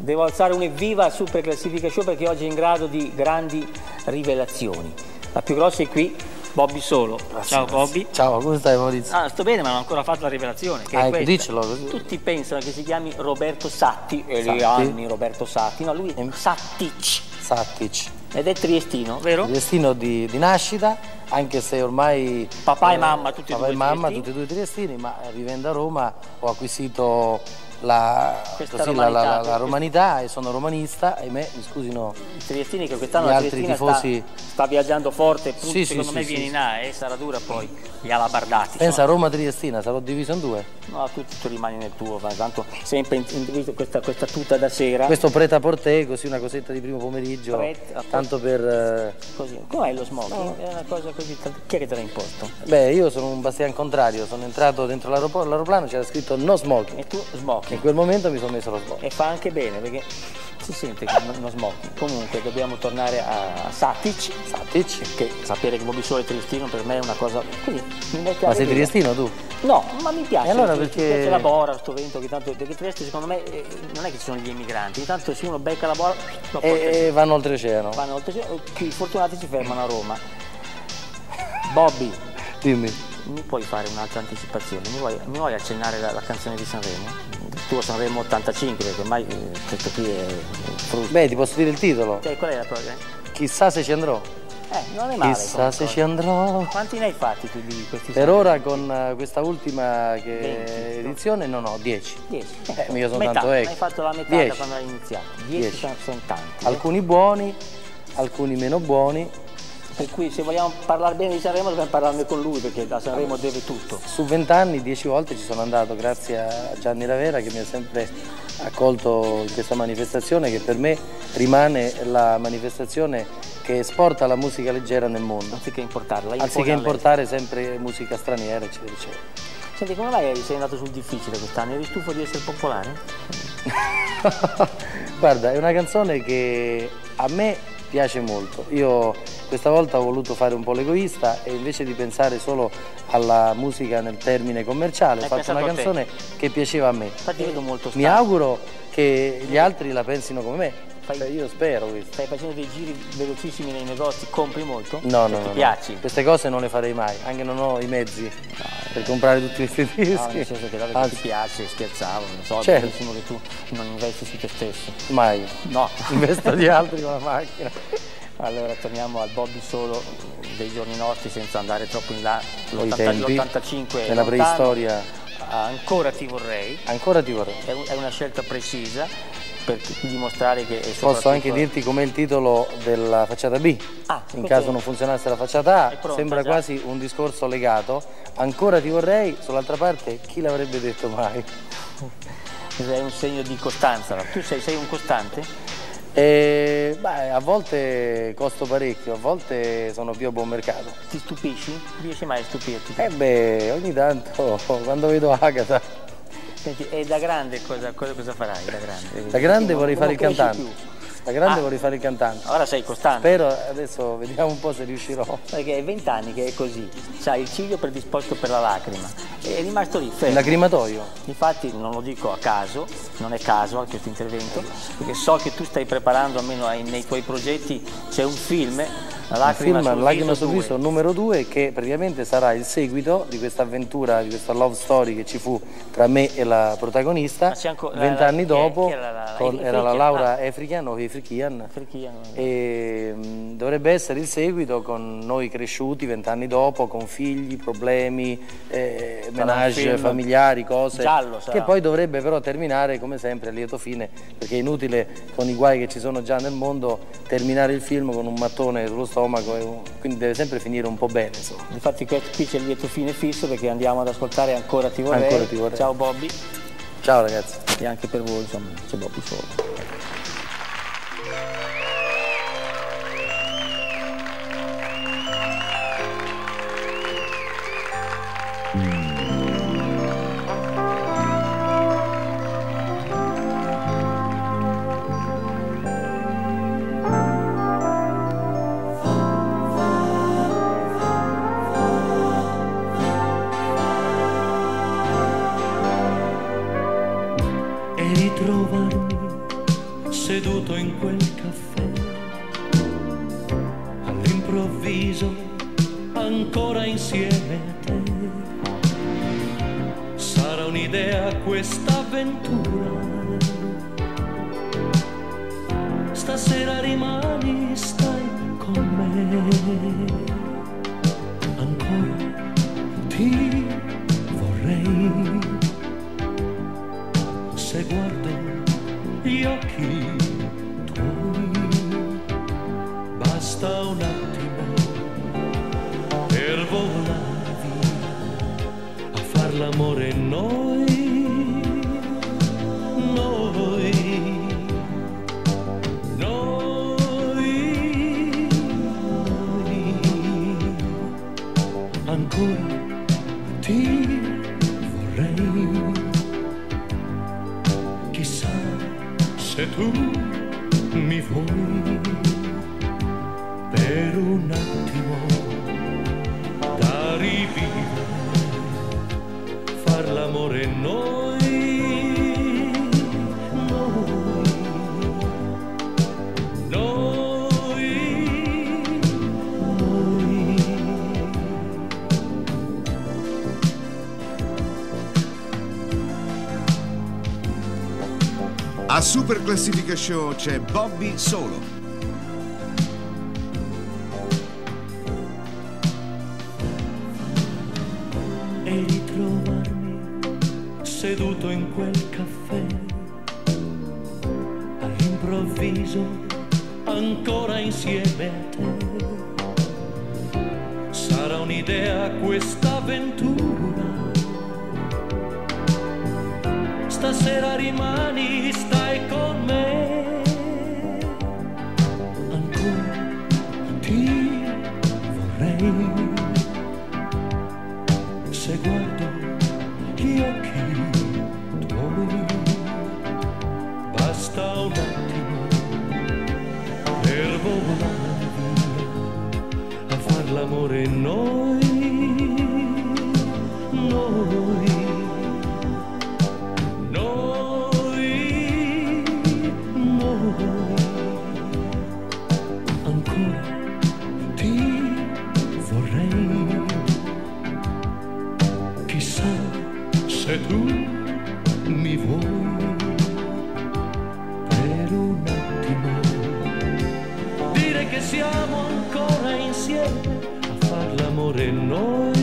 Devo alzare un evviva Super Classifica Show perché oggi è in grado di grandi rivelazioni. La più grossa è qui, Bobby Solo. Ciao Bobby. Ciao, come stai Maurizio? Ah, sto bene, ma non ho ancora fatto la rivelazione. Che Ah, ecco, così. Tutti pensano che si chiami Roberto Satti, e Satti. gli anni Roberto Satti. No, lui è Sattic Sattic. ed è triestino, vero? Destino di, di nascita, anche se ormai... Papà e mamma, tutti e papà due e mamma, triestini. tutti e due triestini, ma vivendo a Roma ho acquisito la, Questa così, la- la- romanità, la- romanità e sono romanista, ahimè, mi scusino I triestini che quest'anno Gli la altri tifosi- sta, sta viaggiando forte, tutti, Sì, sì, secondo sì, me sì, viene sì. in A e sarà dura poi gli alabardati. Pensa a Roma Triestina, sarò diviso in due. No, tu, tu rimani nel tuo, ma tanto sempre in, questa, questa tuta da sera. Questo preta a porter, così una cosetta di primo pomeriggio, Pret tanto per... eh, Così. Com'è lo smoking? È una cosa così. Chi è che te l'ha imposto? Beh, io sono un bastian contrario, sono entrato dentro l'aeroporto, l'aeroplano c'era scritto no smoking. E tu smoking. In quel momento mi sono messo lo smoking. E fa anche bene perché si sente che non, non smoking. Comunque dobbiamo tornare a, Satic. Sattic. Che sapere che Bobby Sole è triestino per me è una cosa. Così, mi Ma sei ridere. triestino tu? No, ma mi piace. E allora mi perché- piace la bora, sto vento che tanto. Perché Trieste secondo me eh, non è che ci sono gli emigranti, intanto se uno becca la bora E, e vanno oltreoceano. vanno oltre i fortunati si fermano a Roma. Bobby, Dimmi. mi puoi fare un'altra anticipazione? Mi vuoi, mi vuoi accennare la, la canzone di Sanremo? Tuo Sanremo 85, perché ormai eh, questo qui è, frutto. Beh, ti posso dire il titolo? Cioè, qual è la tua? Chissà se ci andrò. Eh, non è male. Chissà se cosa. ci andrò. Quanti ne hai fatti tu di questi Per ora con eh, questa ultima che- edizione non ho 10. 10. Eh, io sono metà. tanto ex. Hai fatto la metà da Dieci. quando hai iniziato. 10 Dieci. sono, sono tanti. eh. Alcuni buoni, alcuni meno buoni. Per cui se vogliamo parlare bene di Sanremo dobbiamo parlarne con lui perché da Sanremo deve tutto. Su 20 anni 10 volte ci sono andato grazie a Gianni Ravera che mi ha sempre accolto in questa manifestazione che per me rimane la manifestazione che esporta la musica leggera nel mondo. Anziché importarla. Anziché importare sempre musica straniera, eccetera, eccetera. Senti, come mai sei andato sul difficile quest'anno? Eri stufo di essere popolare? Guarda, è una canzone che a me piace molto. Io questa volta ho voluto fare un po' l'egoista e invece di pensare solo alla musica nel termine commerciale, ho fatto una te. canzone che piaceva a me. Infatti vedo molto Mi auguro che gli altri la pensino come me. Fai- Cioè, io spero questo. Stai facendo dei giri velocissimi nei negozi, compri molto? No, no, ti no, no. piaci? Queste cose non le farei mai, anche non ho i mezzi per comprare tutti questi dischi. No, nel senso che dato che Anzi, ti piace, scherzavo, non so, Certo. benissimo che tu non investi su te stesso. mai. No. Investo di altri con la macchina. Allora torniamo al Bobby solo dei giorni nostri senza andare troppo in là. Con i L'80 tempi, l'85 è nella preistoria. Ancora ti vorrei. Ancora ti vorrei. È, un- è una scelta precisa per dimostrare che è Posso anche dirti com'è il titolo della facciata B. Ah, In caso non funzionasse la facciata A, pronta sembra già. quasi un discorso legato. Ancora ti vorrei, sull'altra parte, chi l'avrebbe detto mai? è un segno di costanza. Tu sei, sei un costante? E, beh, a volte costo parecchio, a volte sono più a buon mercato. Ti stupisci? Riesci mai a stupirti? E beh, ogni tanto quando vedo Agatha, Senti, e da grande cosa, cosa, farai? Da grande, da grande vorrei fare il cantante. più. Da grande Ah. vorrei fare il cantante. Ora sei costante. Spero, adesso vediamo un po' se riuscirò. Perché è vent'anni che è così, c'hai il ciglio predisposto per la lacrima, è rimasto lì Il fermo. lacrimatoio. Infatti non lo dico a caso, non è caso questo intervento, perché so che tu stai preparando, almeno nei tuoi progetti, c'è un film, La Il lacrima film sul Lacrima sul viso 2. numero 2 che praticamente sarà il seguito di questa avventura, di questa love story che ci fu tra me e la protagonista vent'anni dopo era la- la- con- era la Efrikian? Laura Ah. Efrikian o Efrikian e mh, dovrebbe essere il seguito con noi cresciuti vent'anni dopo con figli, problemi, eh, menage familiari, cose giallo sarà. che poi dovrebbe però terminare come sempre a lieto fine perché è inutile con i guai che ci sono già nel mondo terminare il film con un mattone sullo stomaco un- quindi deve sempre finire un po' bene insomma. Infatti qui c'è il lieto fine fisso perché andiamo ad ascoltare Ancora ti vorrei. Ancora ti vorrei. Ciao Bobby ciao ragazzi e anche per voi insomma c'è Bobby solo. All'improvviso, ancora insieme a te. Sarà un'idea questa avventura. Stasera rimani, stai con me. Ancora ti vorrei. Se guardo gli occhi tuoi, basta un attimo l'amore noi, noi, noi, noi. Ancora ti vorrei chissà se tu mi vuoi per un A Super Classifica Show c'è Bobby Solo. e ritrovarmi seduto in quel caffè. All'improvviso, ancora insieme a te. Sarà un'idea questa avventura. Stasera rimani, stai se guardo gli occhi tuoi, basta un attimo per volare a far l'amore noi, chissà se tu mi vuoi per un attimo dire che siamo ancora insieme a far l'amore noi